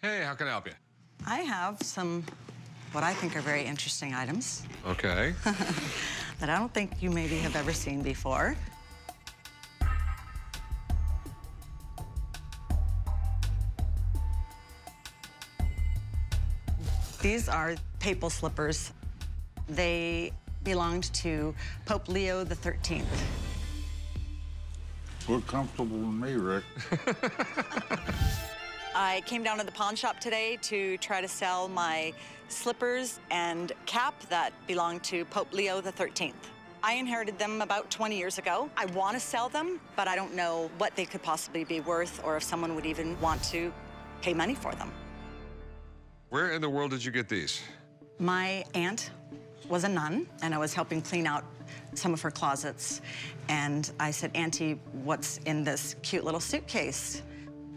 Hey, how can I help you? I have some what I think are very interesting items Okay. that I don't think you maybe have ever seen before. These are papal slippers. They belonged to Pope Leo XIII. Look comfortable to me, Rick. I came down to the pawn shop today to try to sell my slippers and cap that belonged to Pope Leo XIII. I inherited them about 20 years ago. I want to sell them, but I don't know what they could possibly be worth or if someone would even want to pay money for them. Where in the world did you get these? My aunt was a nun, and I was helping clean out some of her closets. And I said, Auntie, what's in this cute little suitcase?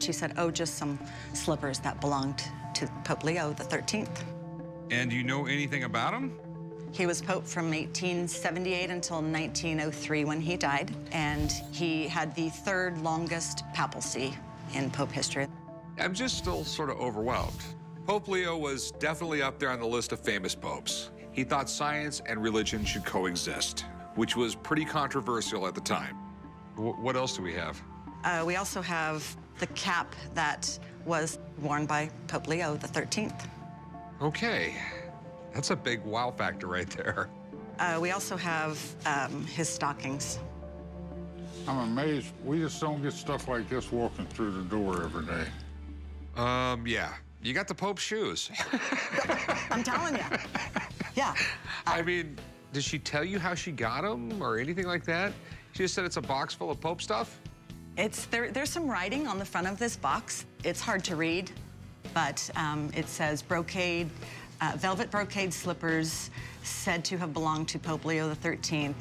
She said, Oh, just some slippers that belonged to Pope Leo XIII. And do you know anything about him? He was Pope from 1878 until 1903 when he died, and he had the third longest papacy in Pope history. I'm just still sort of overwhelmed. Pope Leo was definitely up there on the list of famous popes. He thought science and religion should coexist, which was pretty controversial at the time. W- what else do we have? Uh, we also have the cap that was worn by Pope Leo XIII. Okay, that's a big wow factor right there. Uh, we also have um, his stockings. I'm amazed we just don't get stuff like this walking through the door every day. Um, yeah, you got the Pope's shoes. I'm telling you. Yeah. I mean, did she tell you how she got them or anything like that? She just said it's a box full of Pope stuff? It's there, there's some writing on the front of this box. It's hard to read, but um, it says brocade, uh, velvet brocade slippers said to have belonged to Pope Leo XIII.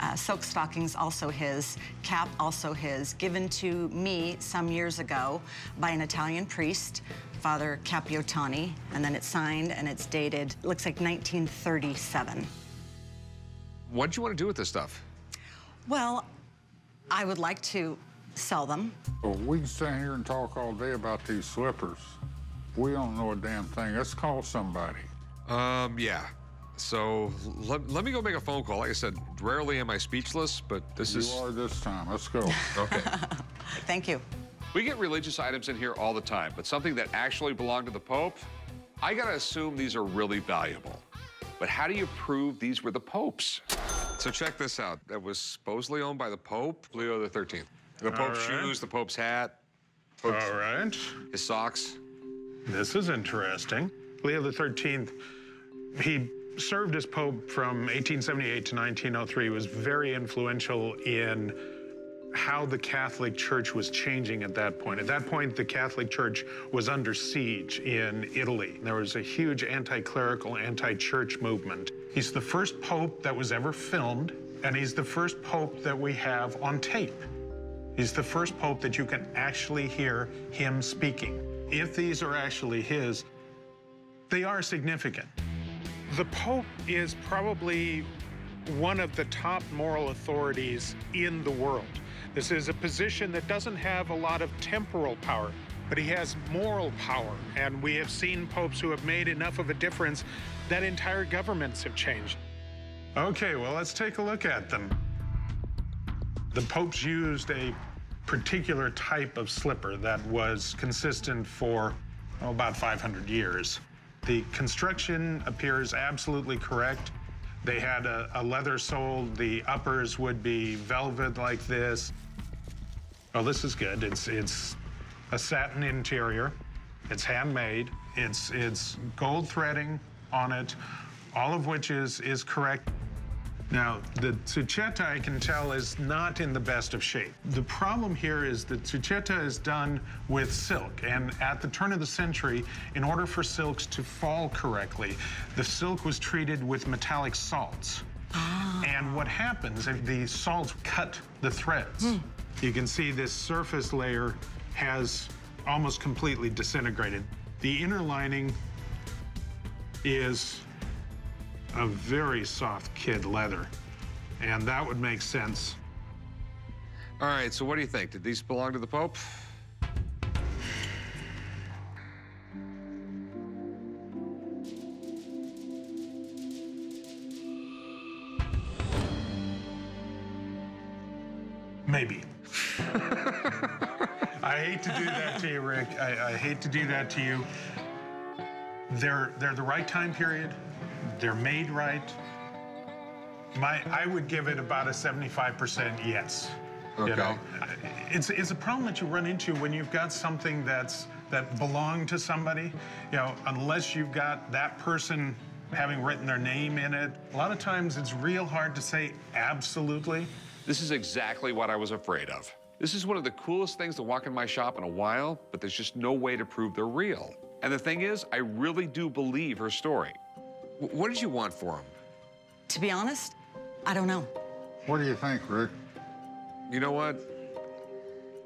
Uh, silk stockings also his, cap also his, given to me some years ago by an Italian priest, Father Capiotani, and then it's signed and it's dated, looks like 1937. What did you want to do with this stuff? Well, I would like to sell them. Well, we can sit here and talk all day about these slippers. We don't know a damn thing. Let's call somebody. Um, yeah. So let, let me go make a phone call. Like I said, rarely am I speechless, but this You is are this time. Let's go. okay. Thank you. we get religious items in here all the time, but something that actually belonged to the Pope, I gotta assume these are really valuable. But how do you prove these were the Pope's? So check this out. That was supposedly owned by the Pope, Leo XIII. The Pope's right. shoes, the Pope's hat, Pope's, All right. his socks. This is interesting. Leo XIII, he served as Pope from 1878 to 1903, He was very influential in how the Catholic Church was changing at that point. At that point, the Catholic Church was under siege in Italy. There was a huge anti-clerical, anti-church movement. He's the first Pope that was ever filmed, and he's the first Pope that we have on tape. He's the first Pope that you can actually hear him speaking. If these are actually his, they are significant. The Pope is probably one of the top moral authorities in the world. This is a position that doesn't have a lot of temporal power, but he has moral power. And we have seen popes who have made enough of a difference that entire governments have changed. Okay, well, let's take a look at them. The popes used a particular type of slipper that was consistent for oh, about 500 years. The construction appears absolutely correct. They had a, a leather sole. The uppers would be velvet like this. Oh, this is good. It's it's a satin interior. It's handmade. It's it's gold threading on it, all of which is is correct. Now, the zucchetta, I can tell, is not in the best of shape. The problem here is that zucchetta is done with silk, and at the turn of the century, in order for silks to fall correctly, the silk was treated with metallic salts. Ah. And what happens if the salts cut the threads? Hmm. You can see this surface layer has almost completely disintegrated. The inner lining is a very soft kid leather, and that would make sense. All right, so what do you think? Did these belong to the Pope? Maybe. I hate to do that to you, Rick. I, I hate to do that to you. They're, they're the right time period they're made right. My I would give it about a 75% yes. Okay. You know, it's it's a problem that you run into when you've got something that's that belonged to somebody. You know, unless you've got that person having written their name in it. A lot of times it's real hard to say absolutely. This is exactly what I was afraid of. This is one of the coolest things to walk in my shop in a while, but there's just no way to prove they're real. And the thing is, I really do believe her story. W- what did you want for him? To be honest, I don't know. What do you think, Rick? You know what?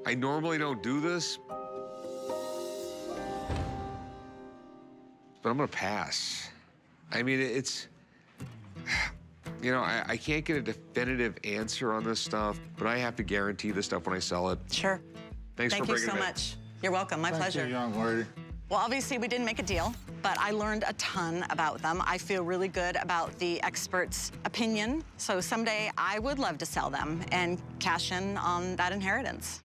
I normally don't do this, but I'm gonna pass. I mean, it's, you know, I, I can't get a definitive answer on this stuff, but I have to guarantee this stuff when I sell it. Sure. Thanks Thank for you bringing so it in. much. You're welcome. My Thank pleasure. you, young lady. Well, obviously, we didn't make a deal, but I learned a ton about them. I feel really good about the expert's opinion. So someday I would love to sell them and cash in on that inheritance.